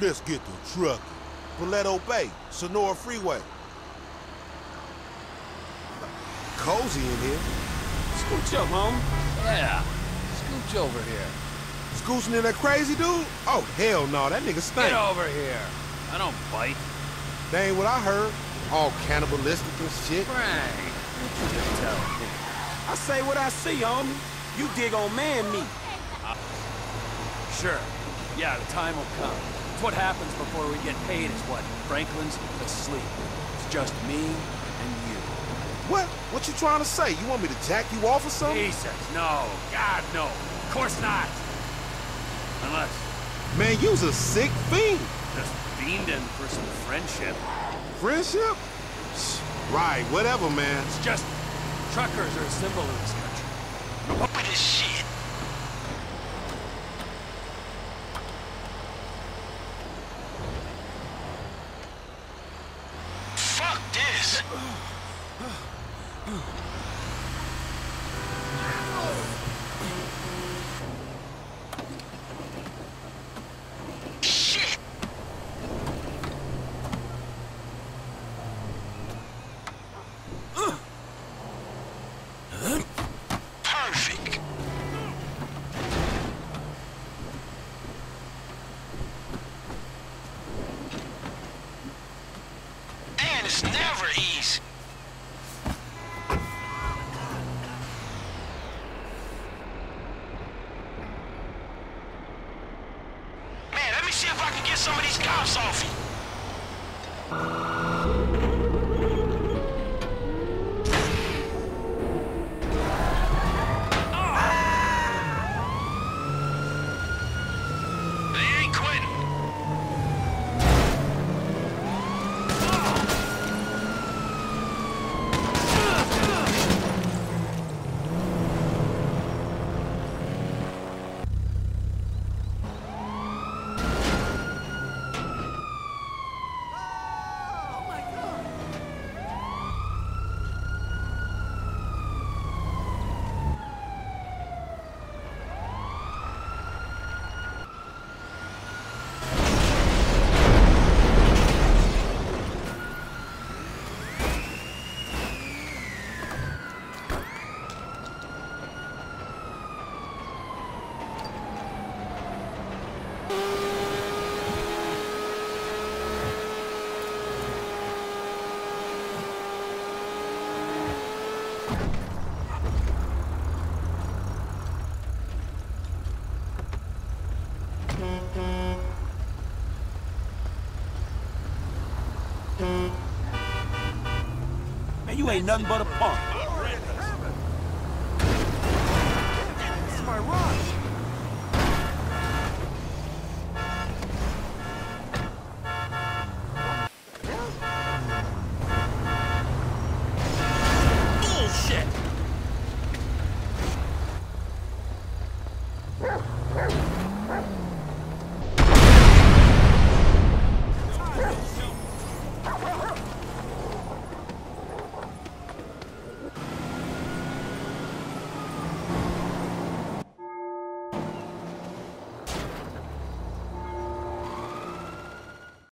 Let's get the truck. Paleto Bay, Senora Freeway. Cozy in here. Scooch up, home. Yeah. Scooch over here. Scooching in that crazy dude? Oh, hell no, that nigga stink. Get over here. I don't bite. That ain't what I heard. All cannibalistic and shit. Frank, what you just tell me? I say what I see, homie. You dig on man meat. Uh, sure. Yeah, the time will come. It's what happens before we get paid is what? Franklin's asleep. It's just me and you. What? What you trying to say? You want me to jack you off or something? Jesus, no. God, no. Of course not. Unless Man, you's a sick fiend. just fiending for some friendship. Friendship? Right, whatever, man. It's just truckers are a symbol in this country. What with this shit? Fuck this! Shit! Perfect. And it's never easy. Man, let me see if I can get some of these cops off you. you ain't nothing but a punk. Wrong?